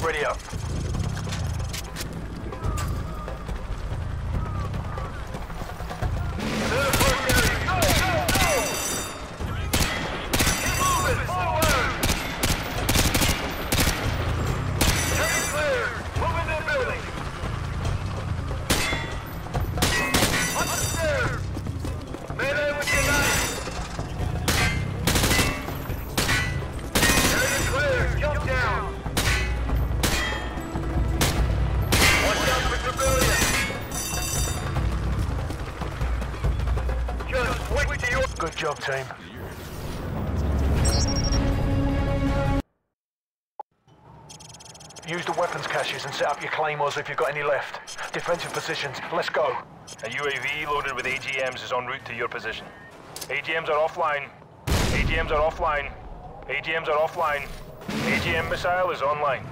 Ready up. Team. Use the weapons caches and set up your claymores if you've got any left. Defensive positions, let's go. A UAV loaded with AGMs is en route to your position. AGMs are offline. AGMs are offline. AGMs are offline. AGM missile is online.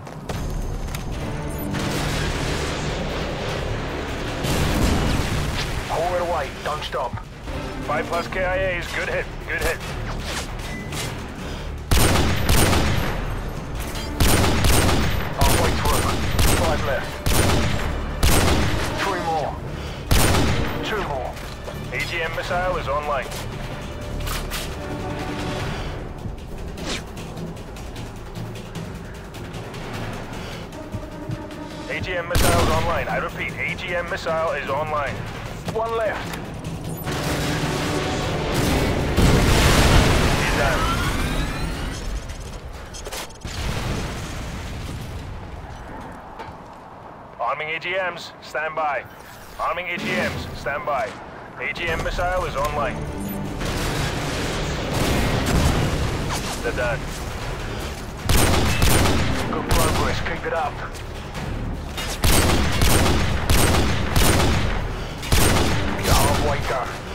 Pull it away, don't stop. 5 plus KIAs, good hit, good hit. Oh, Halfway through. Five left. Three more. Two more. AGM missile is online. AGM missile is online. I repeat, AGM missile is online. One left. Down. Arming AGMs, stand by. Arming AGMs, stand by. AGM missile is online. They're done. Good progress, keep it up. You're halfway done.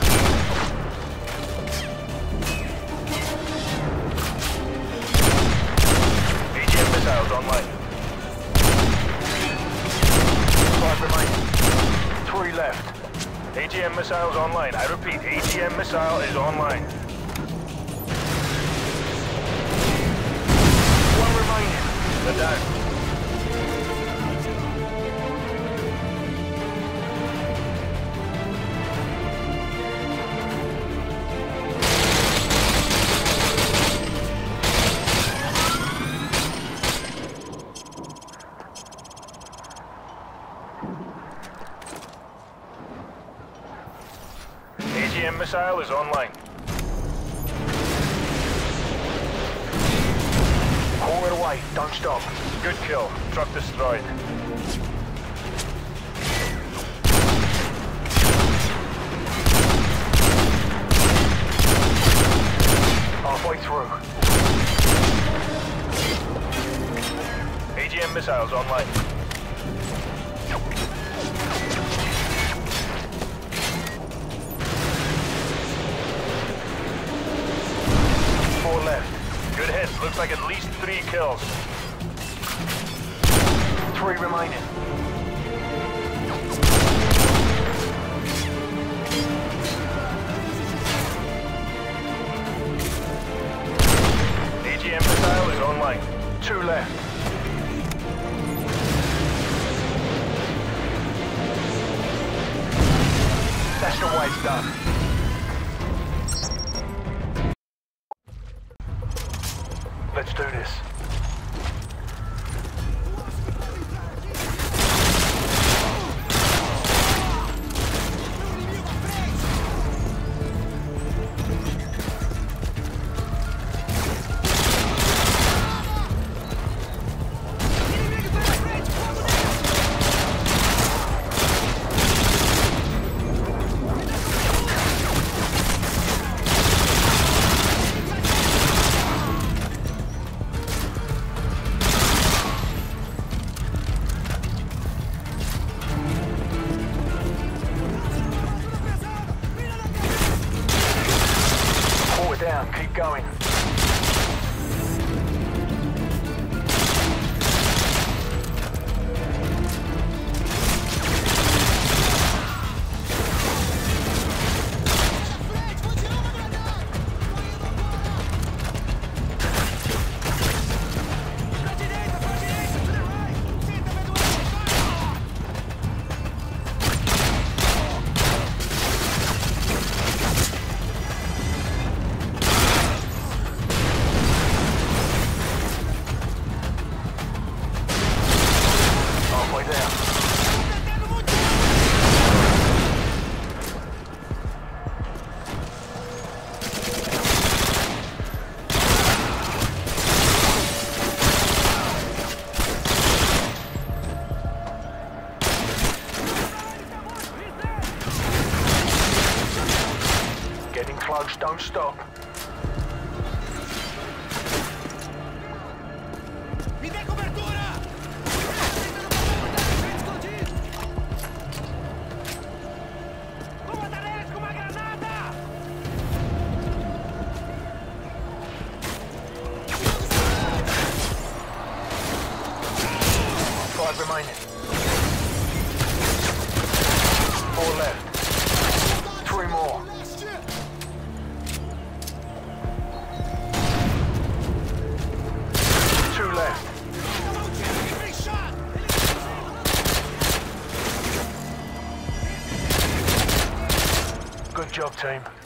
Left. AGM missiles online. I repeat, AGM missile is online. One remaining. They're done. Missile is online. It away, don't stop. Good kill. Truck destroyed. Halfway through. AGM missiles online. Team.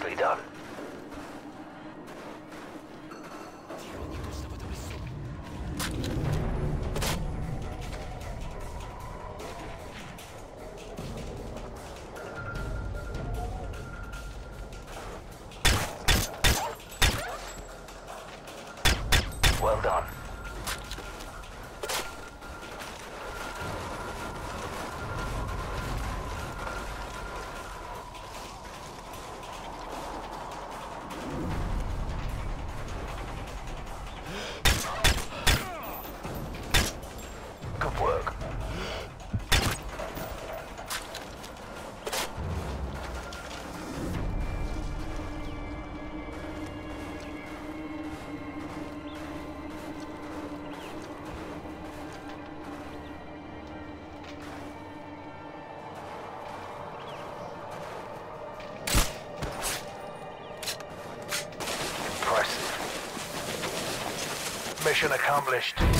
Nicely done. Mission accomplished.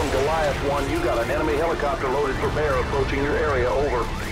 From Goliath 1. You got an enemy helicopter loaded for bear approaching your area. Over.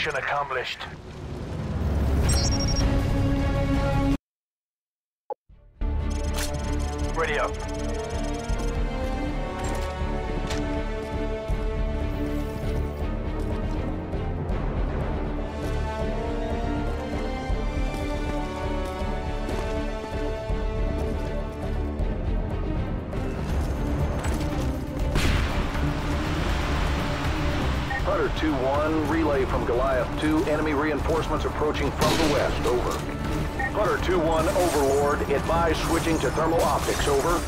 Mission accomplished. From Goliath 2. Enemy reinforcements approaching from the west. Over. Hunter 2-1, Overlord. Advise switching to thermal optics. Over.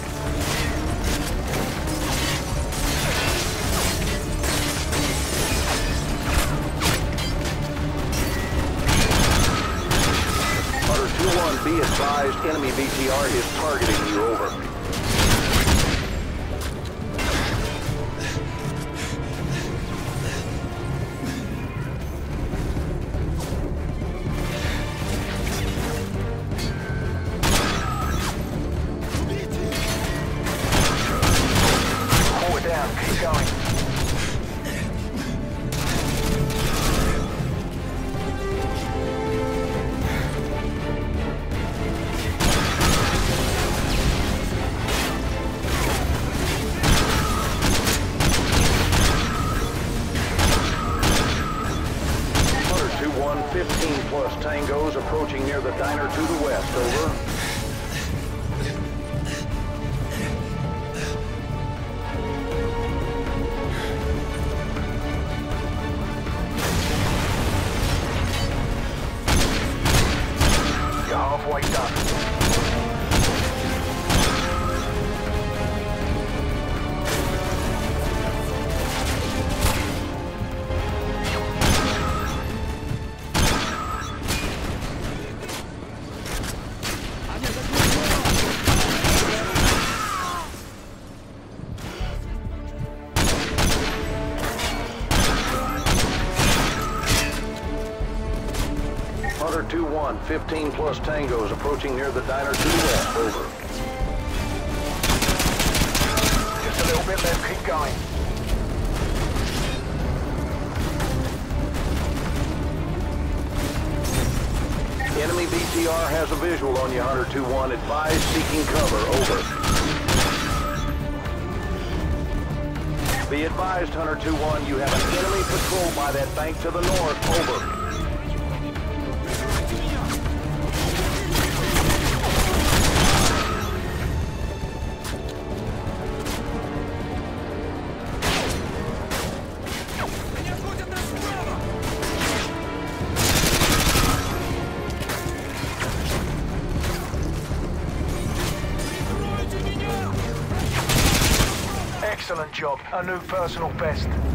Hunter 2-1, be advised enemy BTR is targeting you. Over. 15 plus tangos approaching near the diner to the west. Over. Just a little bit left. Keep going. Enemy BTR has a visual on you, Hunter 2-1. Advise seeking cover. Over. Be advised, Hunter 2-1, you have an enemy patrol by that bank to the north. Over. A new personal best.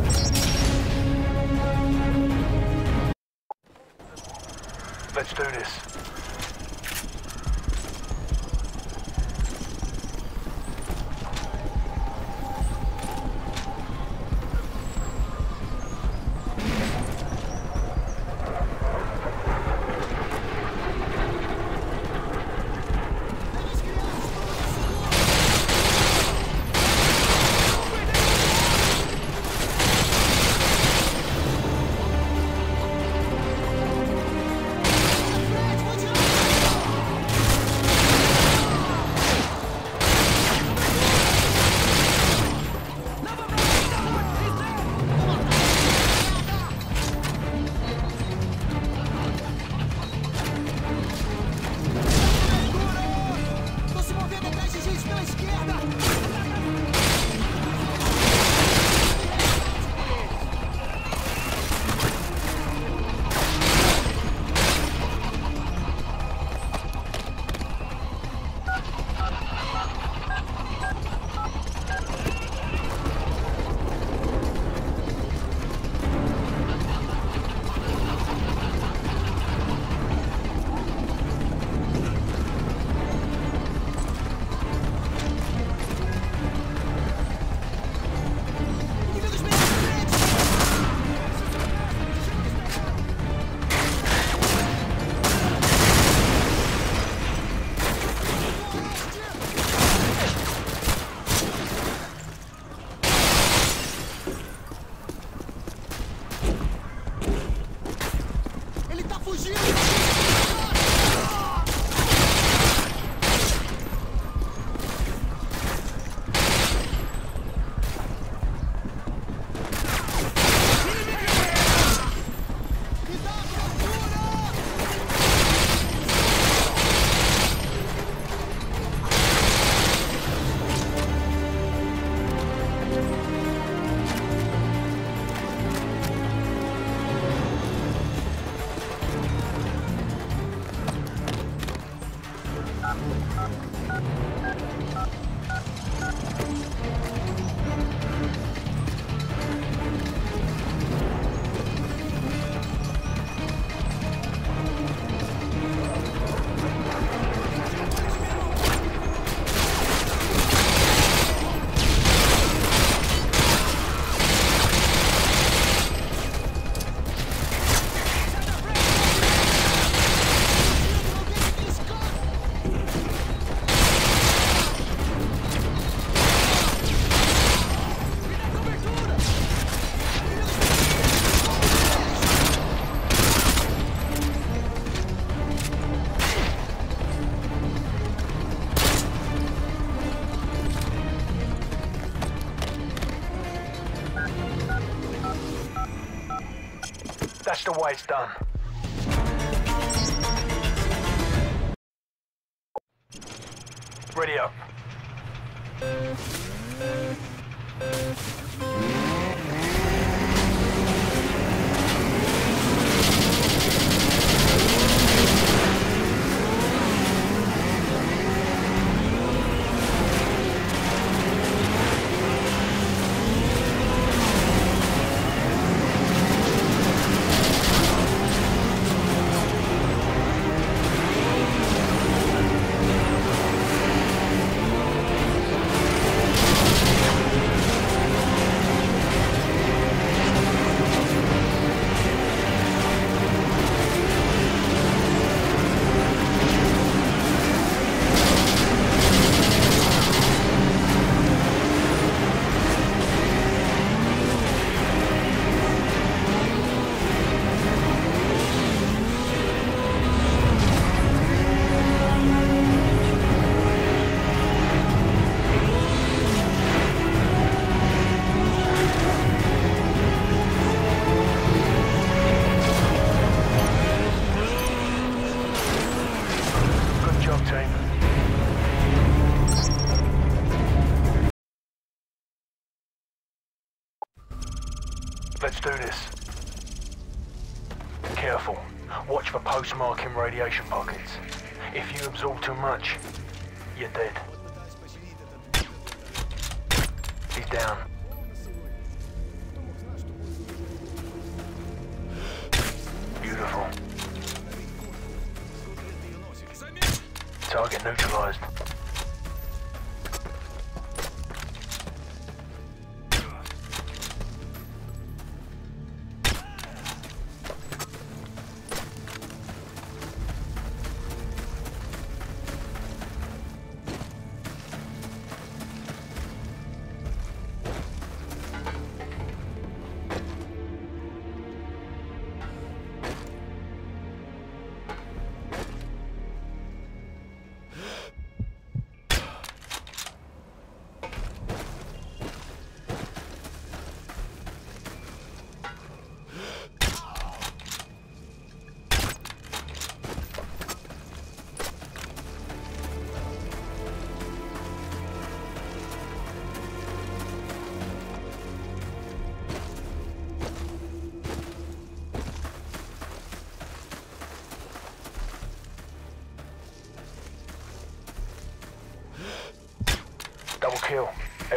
The way it's done.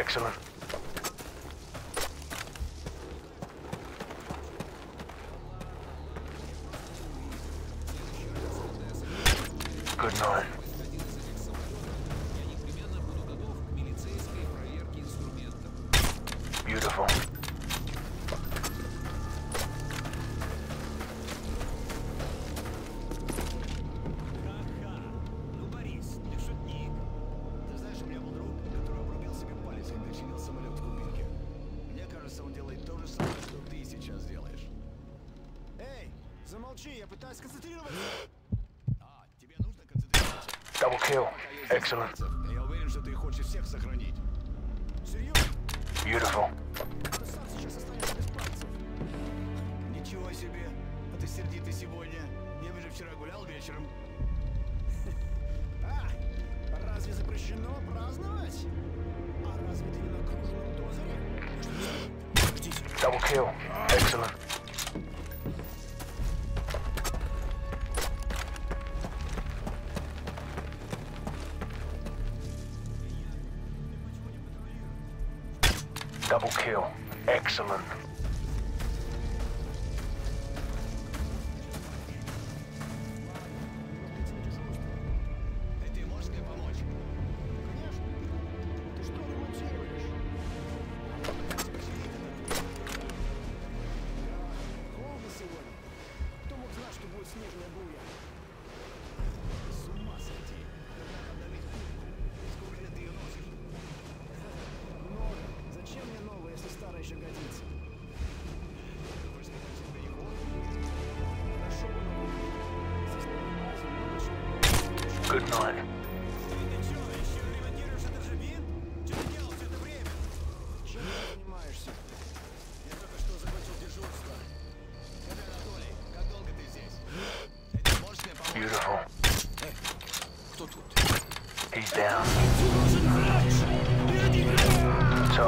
Excellent. Double kill. Excellent.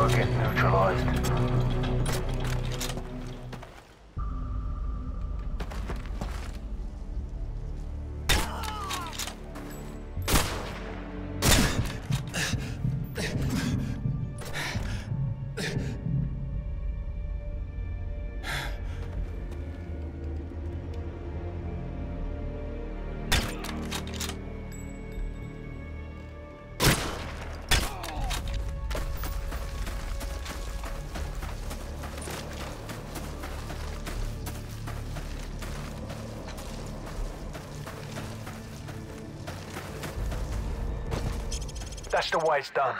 Target neutralized. The way it's done.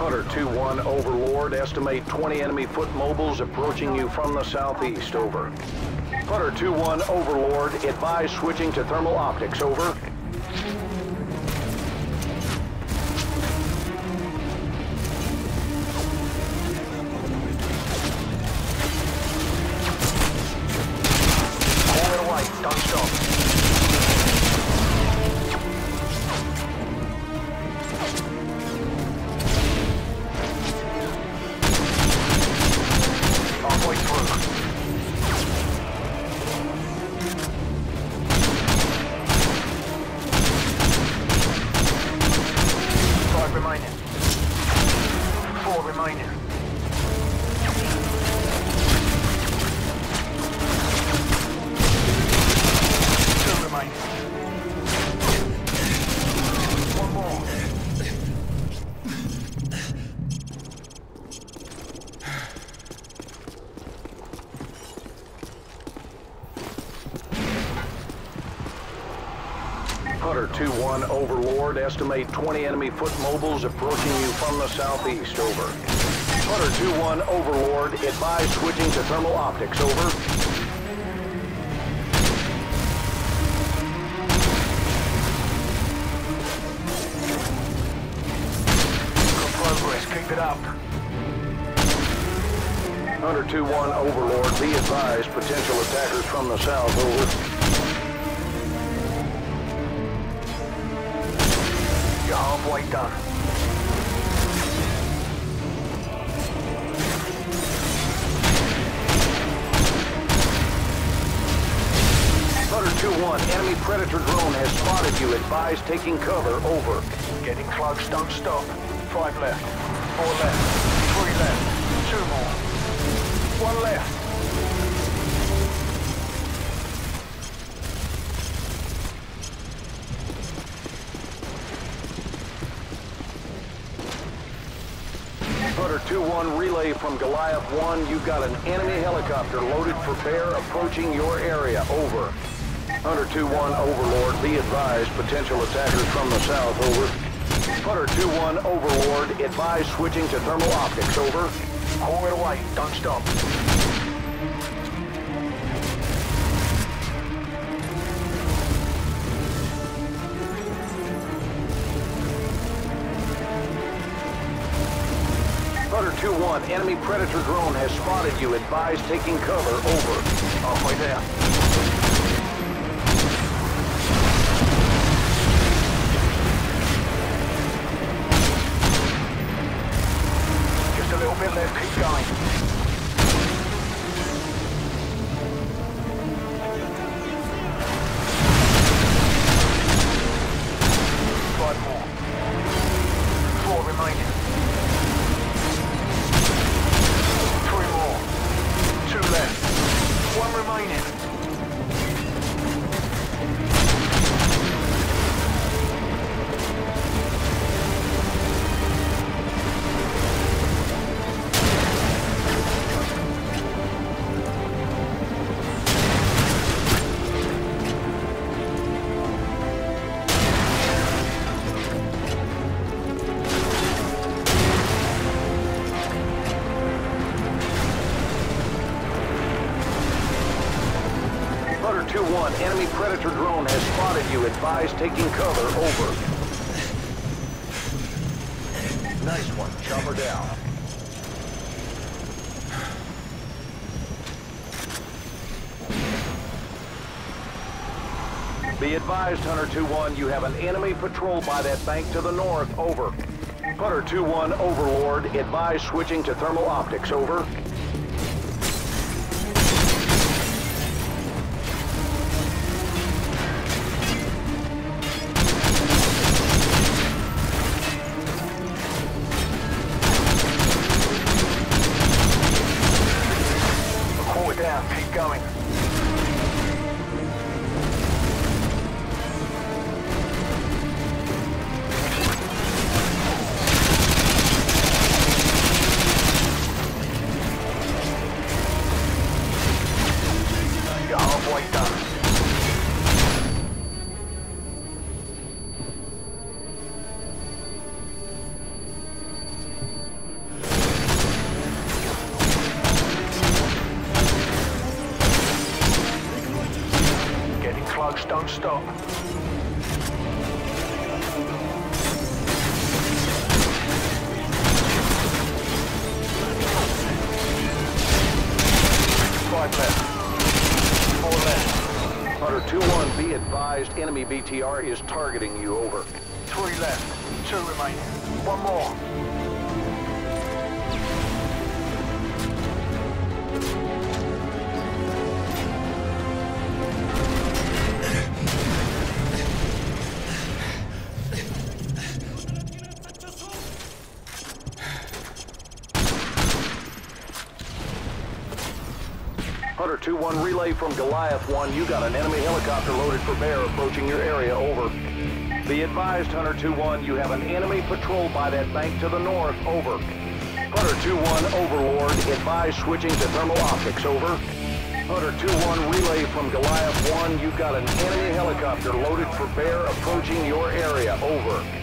Hunter 2-1 Overlord, estimate 20 enemy foot mobiles approaching you from the southeast, over. Hunter 2-1 Overlord, advise switching to thermal optics, over. Estimate 20 enemy foot mobiles approaching you from the southeast, over. Hunter 2-1 Overlord, advise switching to thermal optics, over. You, taking cover, over. Getting close, don't stop. Five left. Four left. Three left. Two more. One left. Hunter 2-1 relay from Goliath 1, You've got an enemy helicopter loaded for bear approaching your area, over. Hunter 2-1 Overlord, be advised, potential attackers from the south, over. Hunter 2-1 Overlord, advise switching to thermal optics, over. Haul it away, don't stop. Hunter 2-1, enemy Predator drone has spotted you, advise taking cover, over. Halfway there. 2-1, you have an enemy patrol by that bank to the north. Over. Hunter 2-1, Overlord. Advise switching to thermal optics. Over. Advised, enemy BTR is targeting you. Over. Three left. Two remaining. One more. Hunter 2-1 relay from Goliath 1. You got an enemy helicopter loaded for bear approaching your area. Over. Be advised, Hunter 2-1, you have an enemy patrol by that bank to the north. Over. Hunter 2-1 Overlord, advise switching to thermal optics. Over. Hunter 2-1 relay from Goliath 1. You got an enemy helicopter loaded for bear approaching your area. Over.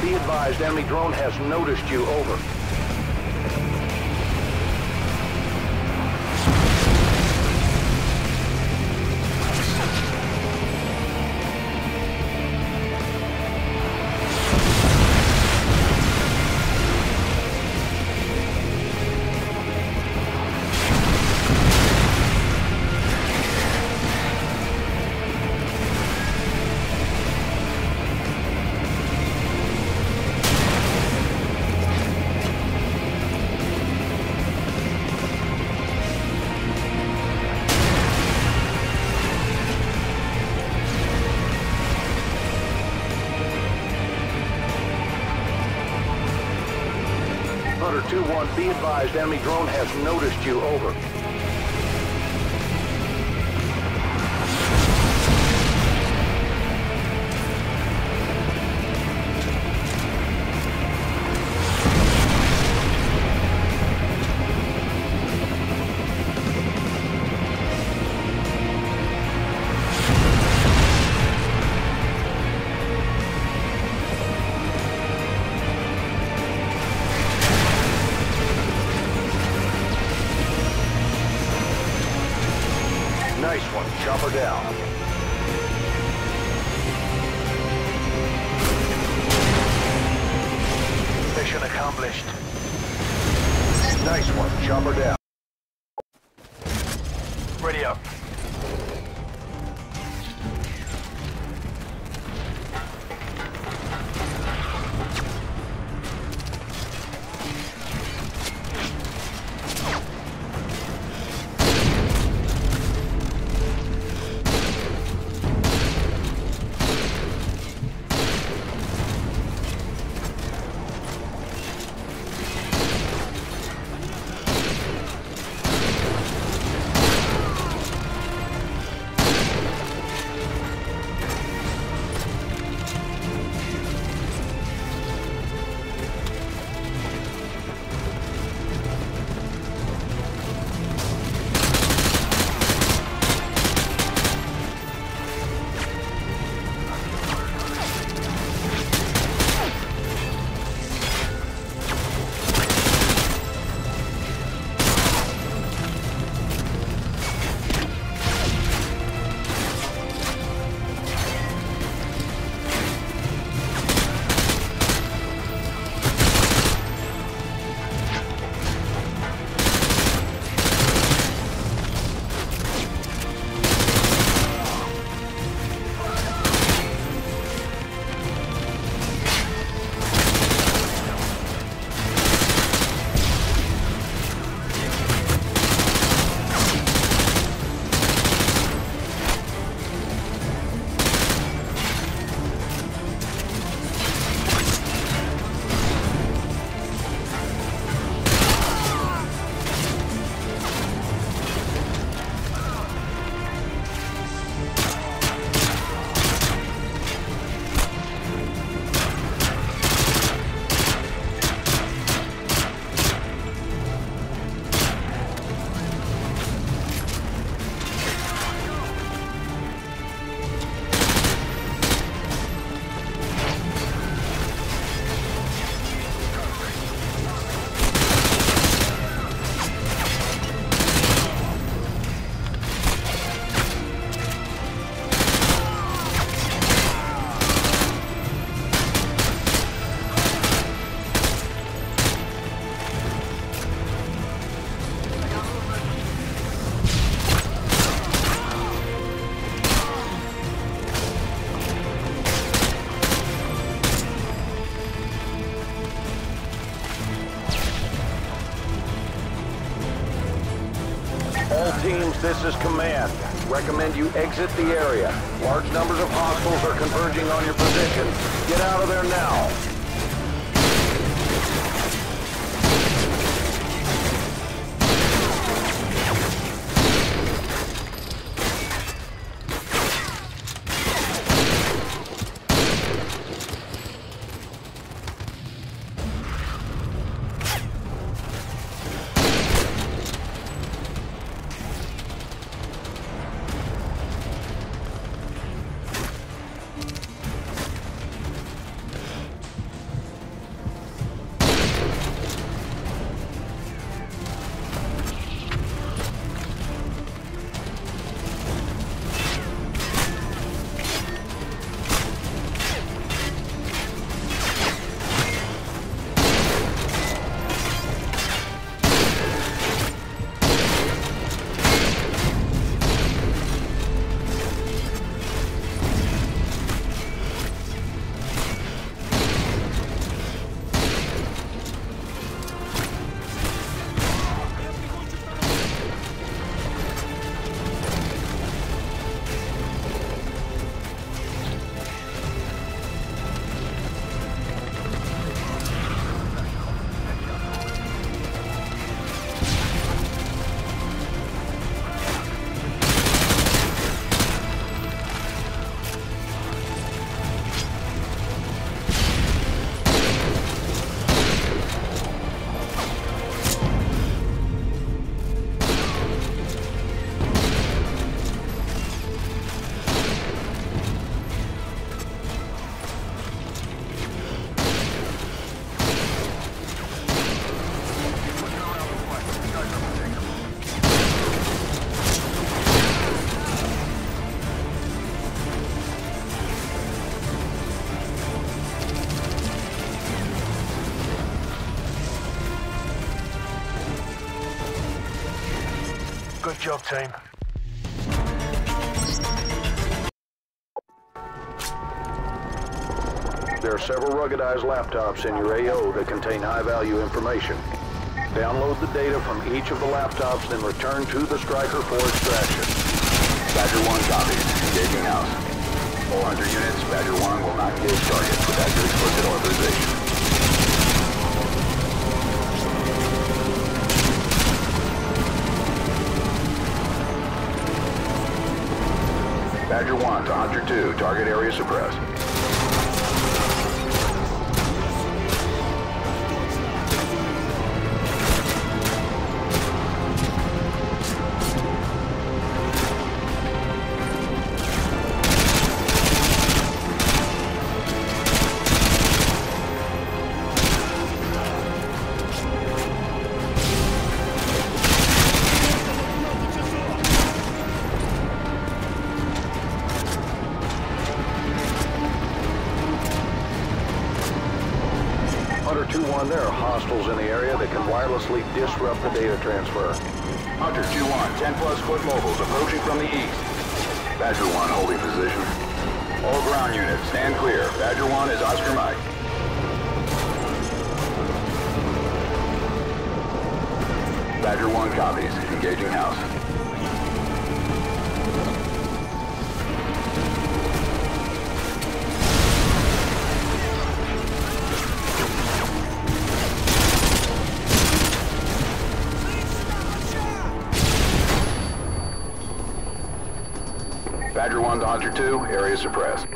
Be advised, enemy drone has noticed you. Over. This is command. Recommend you exit the area. Large numbers of hostiles are converging on your position. Get out of there now. Job, team. There are several ruggedized laptops in your AO that contain high-value information. Download the data from each of the laptops, then return to the Stryker for extraction. Badger 1 copies. Engaging house. All hunter units, Badger 1 will not engage targets without your explicit authorization. Badger 1 to Hunter 2. Target area suppressed. 1 copies. Engaging house. Badger 1 to Hunter 2, area suppressed.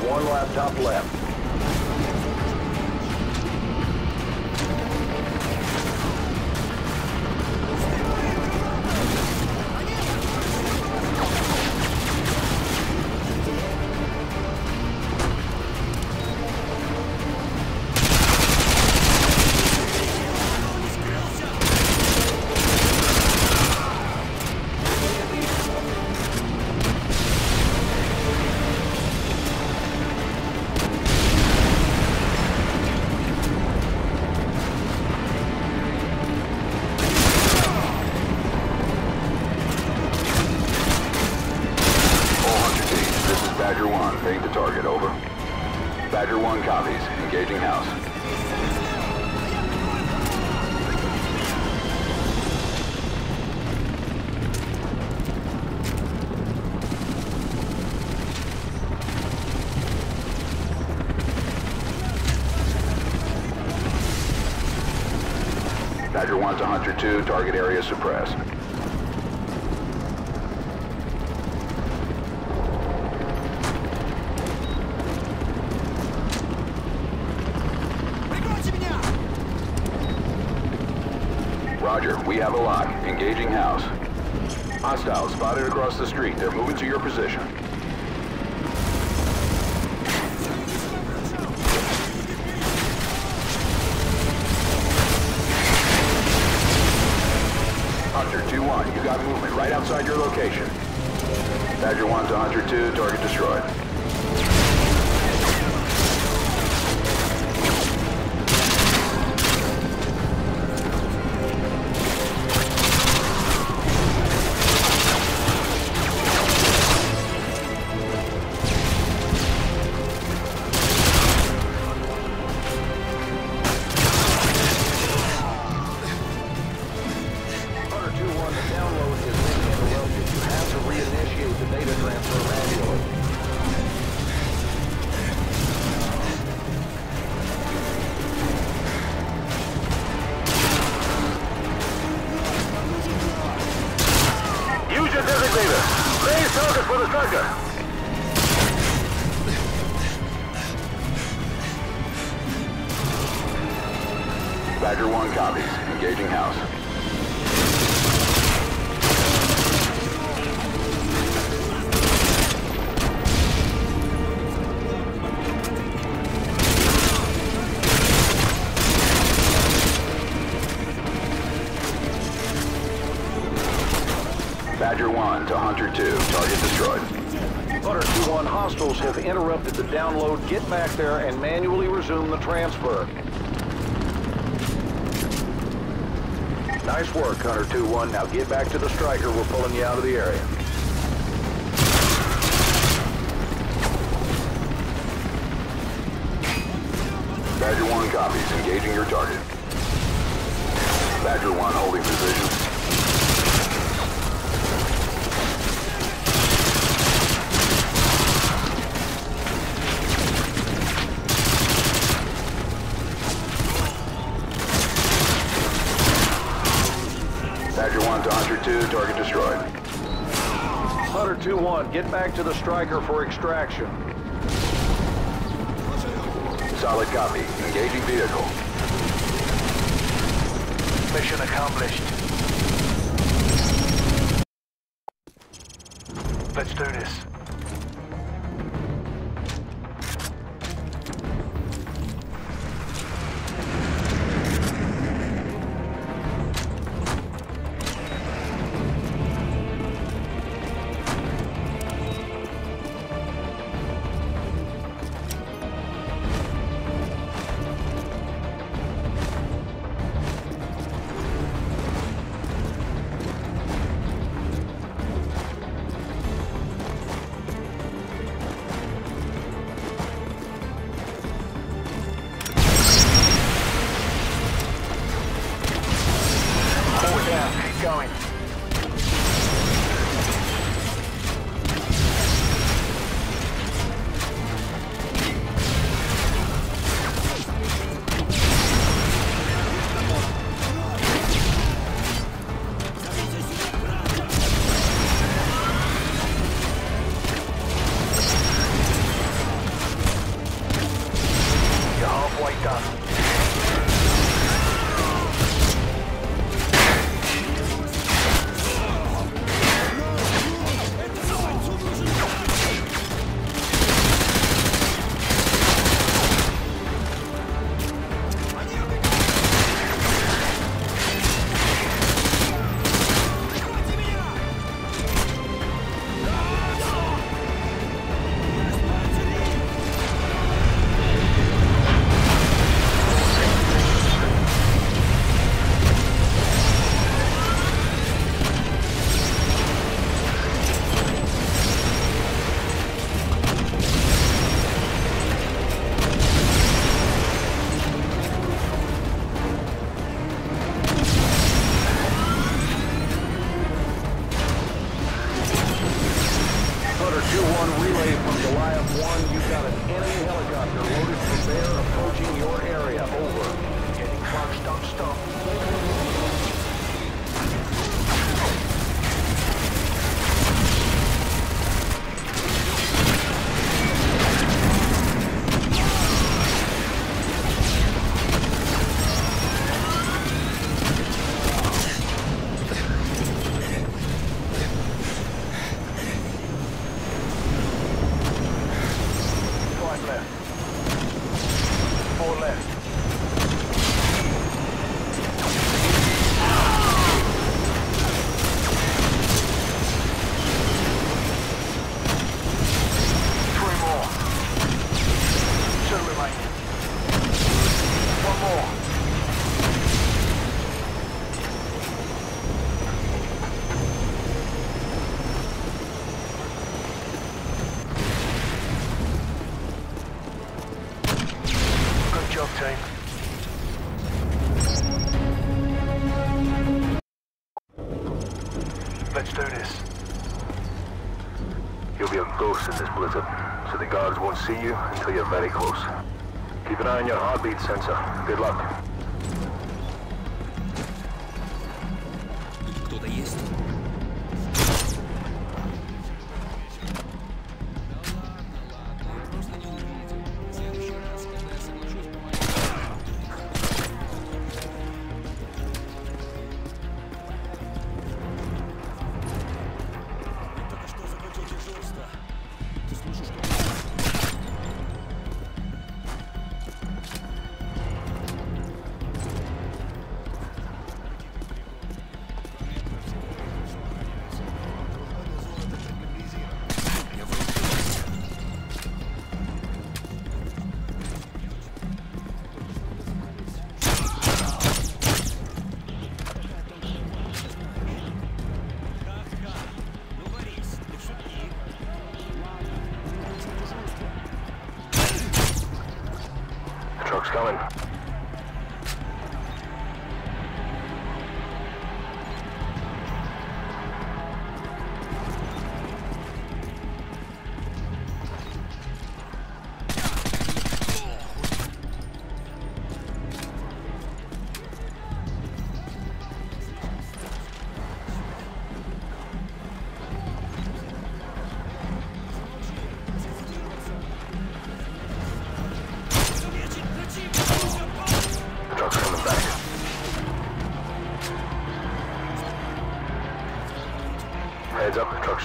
One laptop left. 1 to 2, target area suppressed. Badger 1 copies. Engaging house. Badger 1 to Hunter 2. Target destroyed. Hunter 2-1, hostiles have interrupted the download. Get back there and manually resume the transfer. Nice work, Hunter 2-1. Now get back to the Stryker. We're pulling you out of the area. Badger 1 copies. Engaging your target. Badger 1 holding position. 2-1, get back to the Stryker for extraction. Solid copy. Engaging vehicle. Mission accomplished.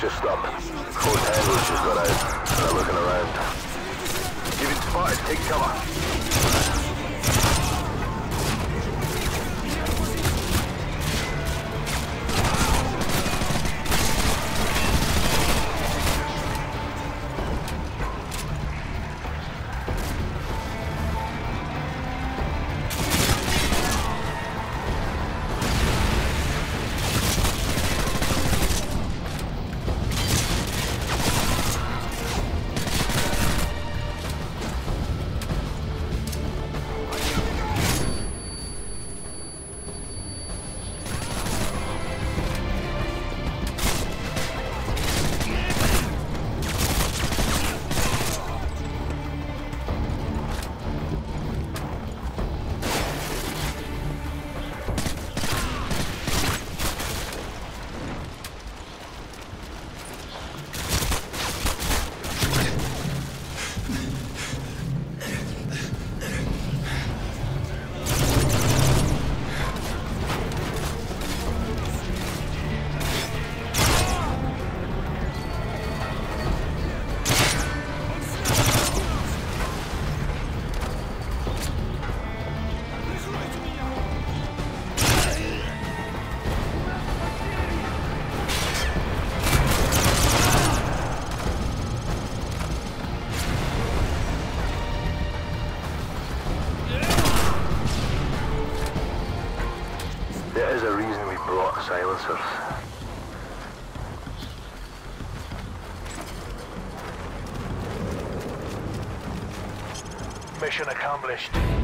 just stop. Close angles is what I... I'm looking around. You've been. Take cover. block silencers. Mission accomplished.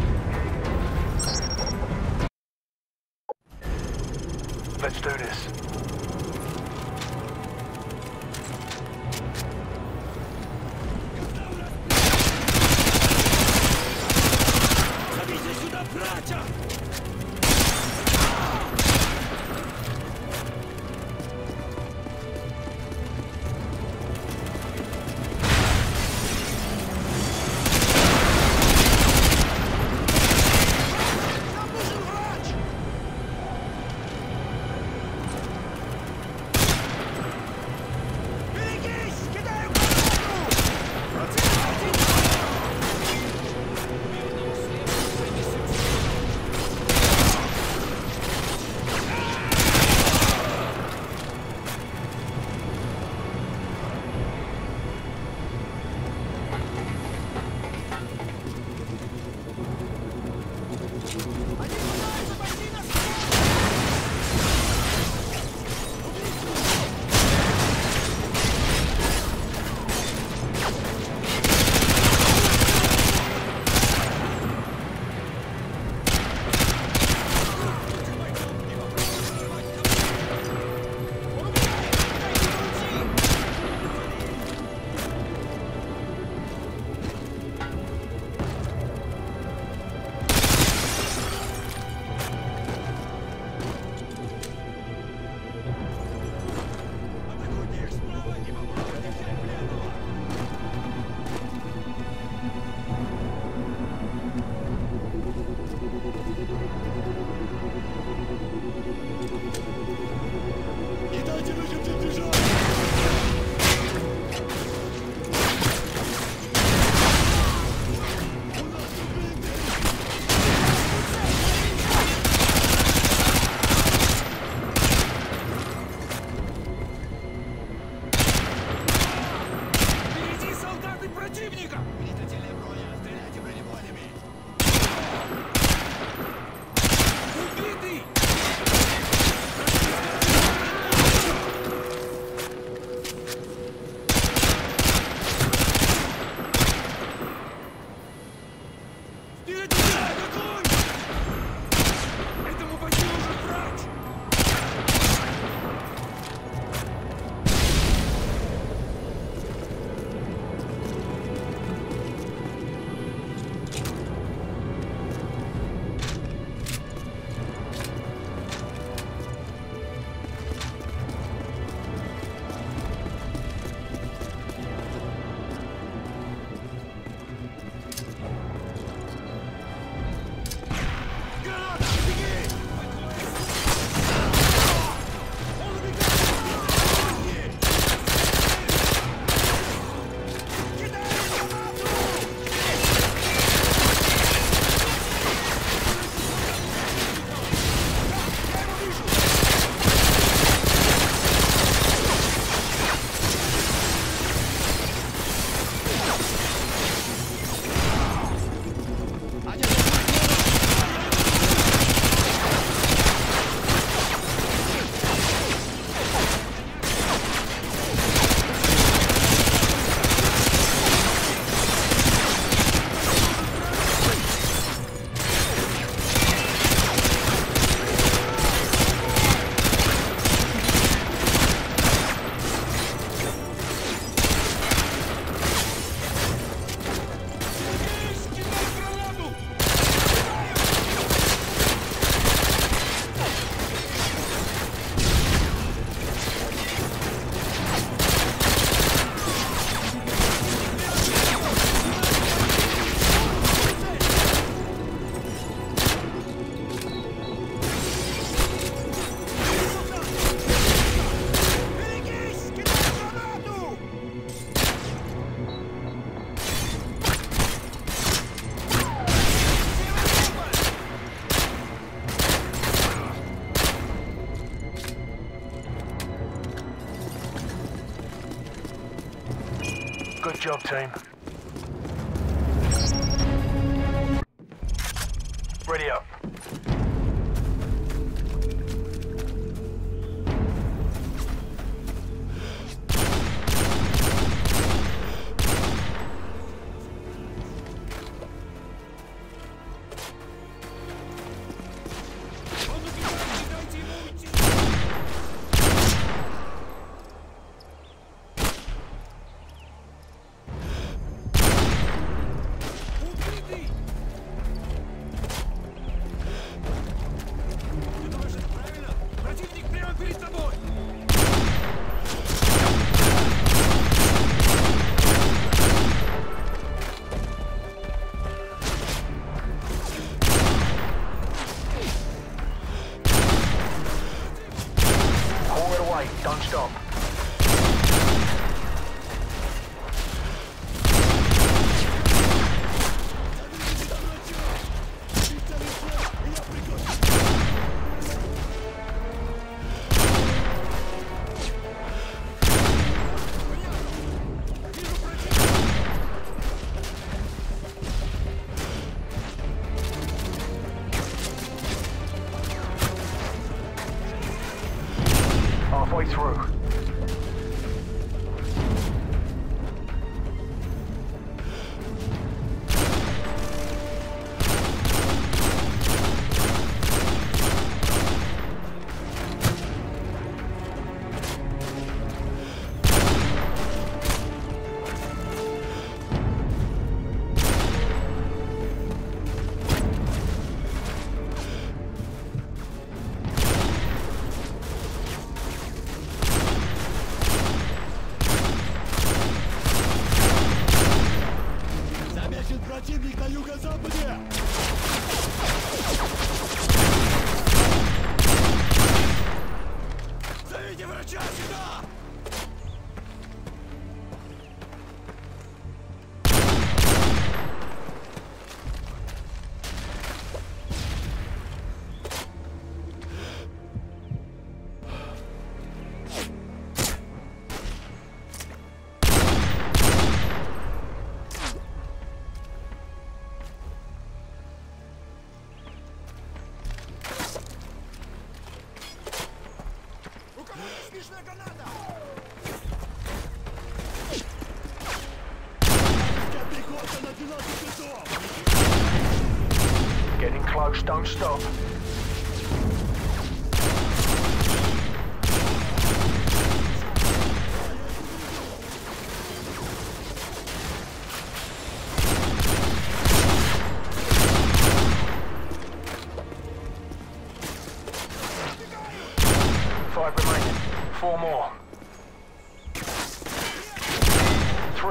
Job, team.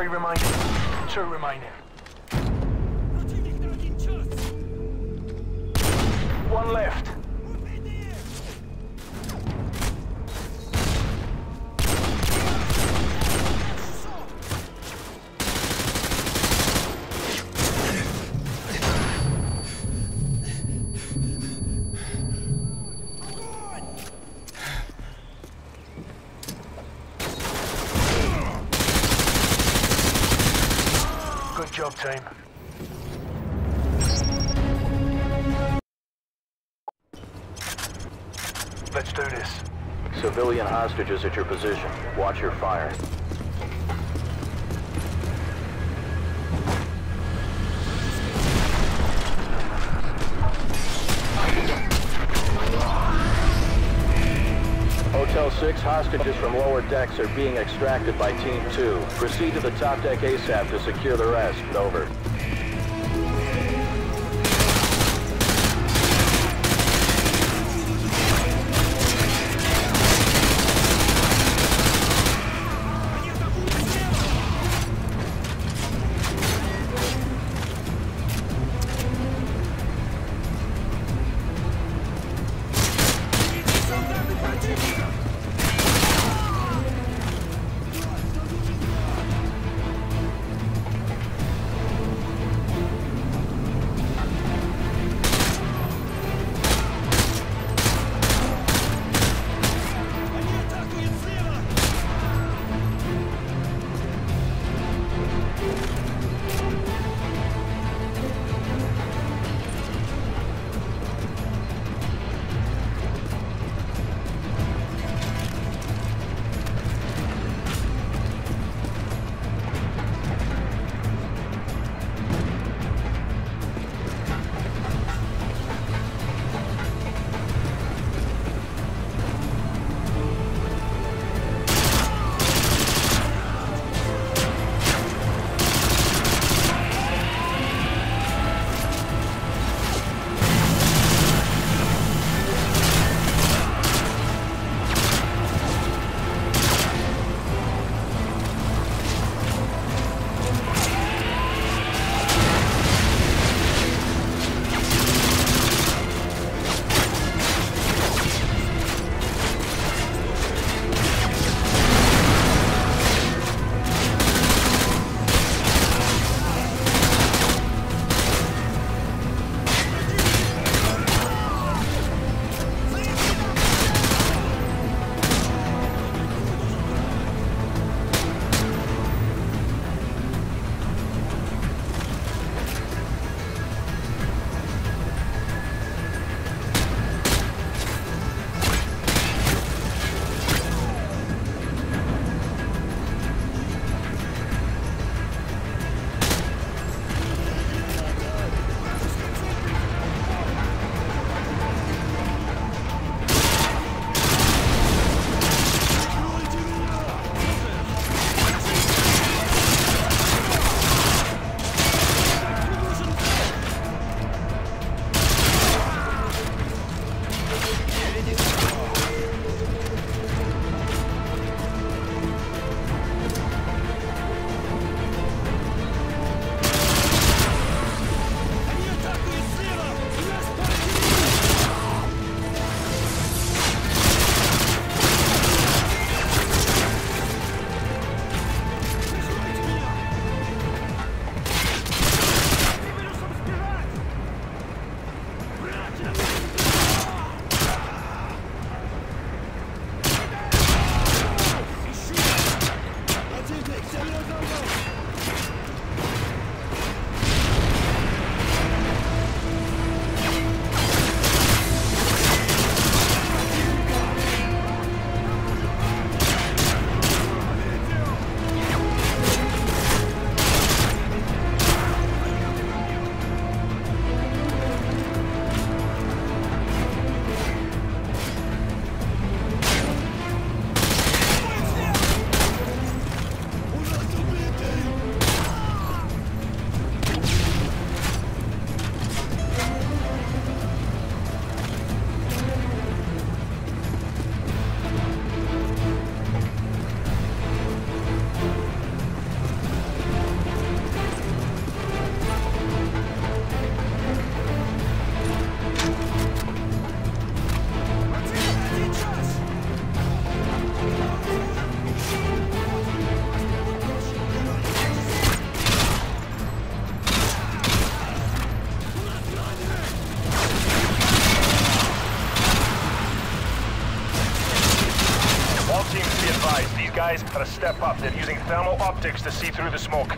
Three remaining. Two remaining. One left. At your position. Watch your fire. Hotel 6 hostages from lower decks are being extracted by Team 2. Proceed to the top deck ASAP to secure the rest. Over. These guys are a step up. They're using thermal optics to see through the smoke.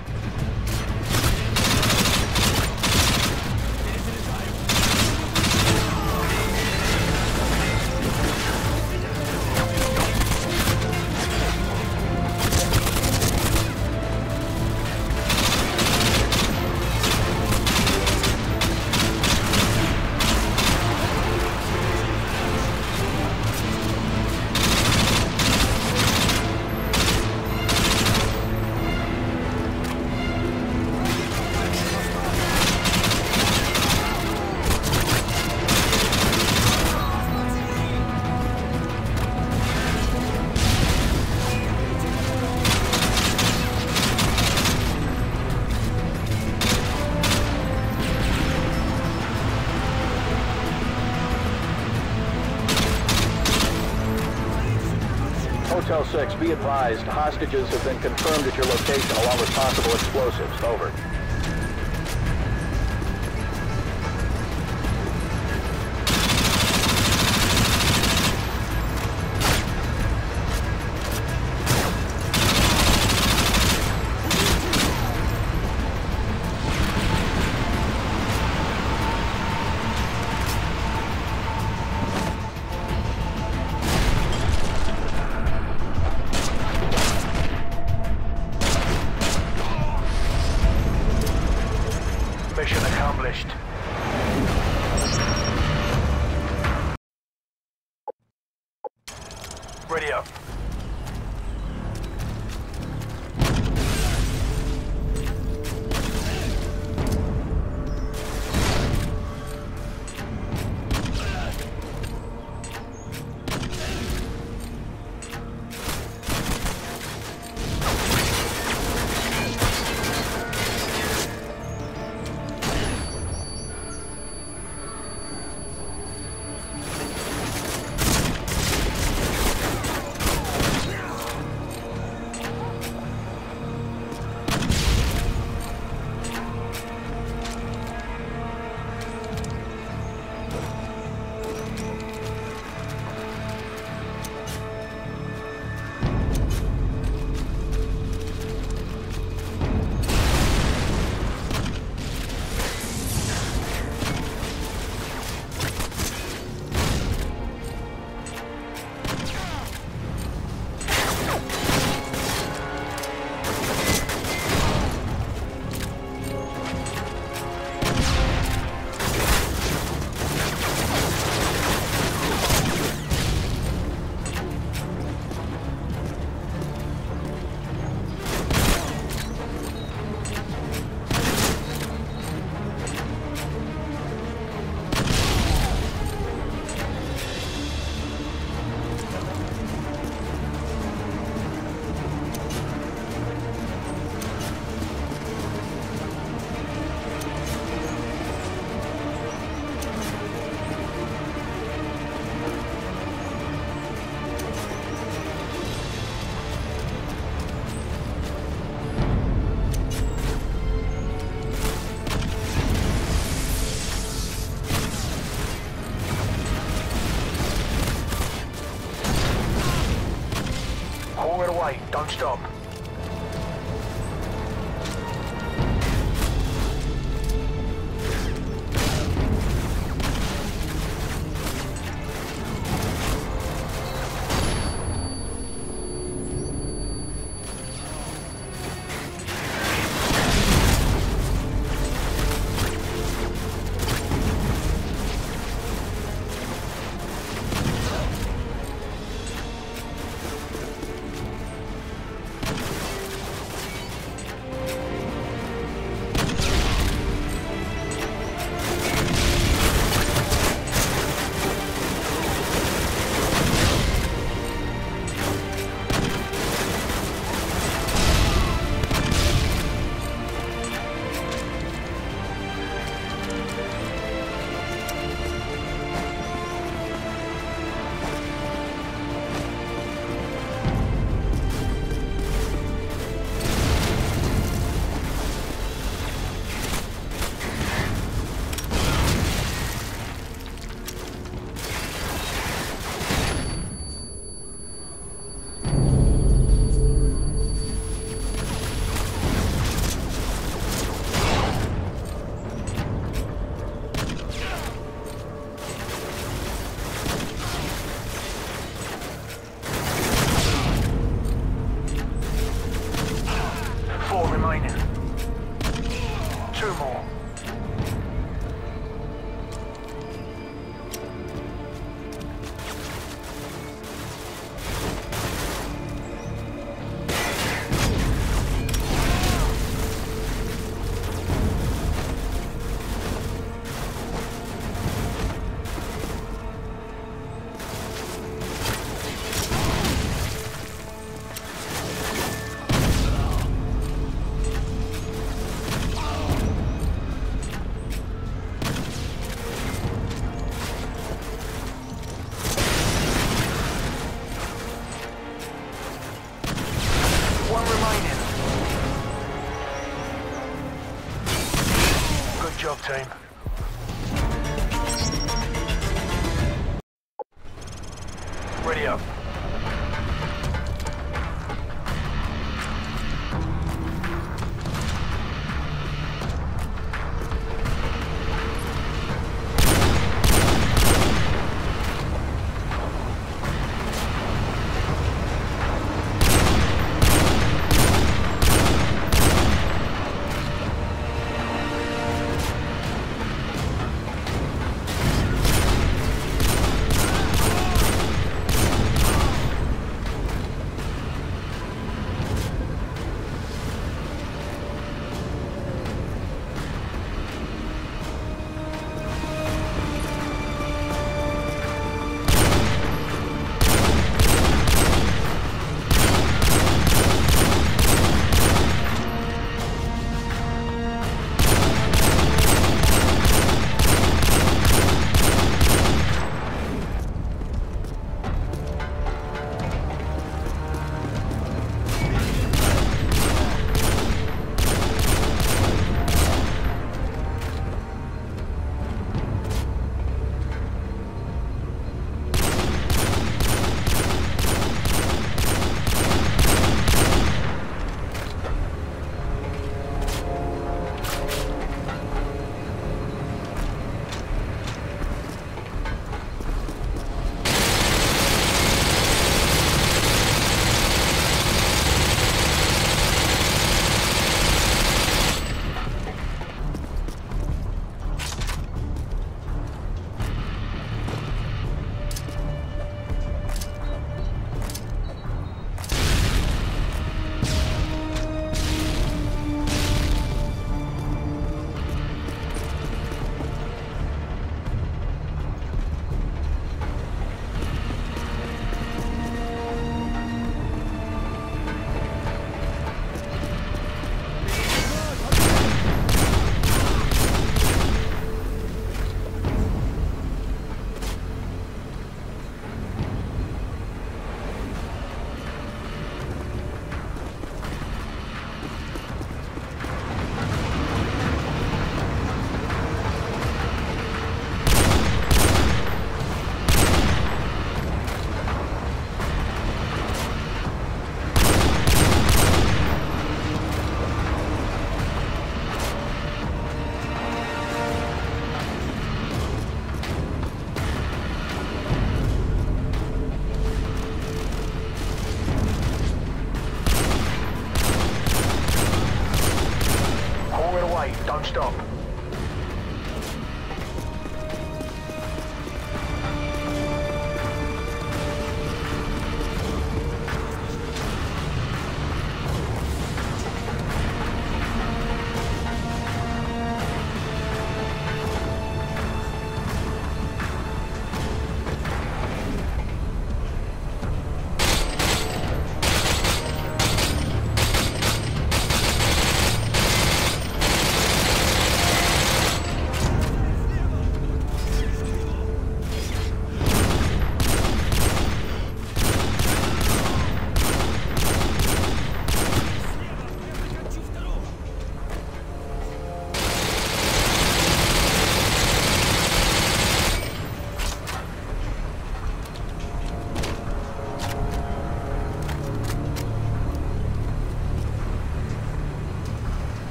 Hostages have been confirmed at your location along with possible explosives. Over. Way.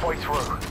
Halfway through.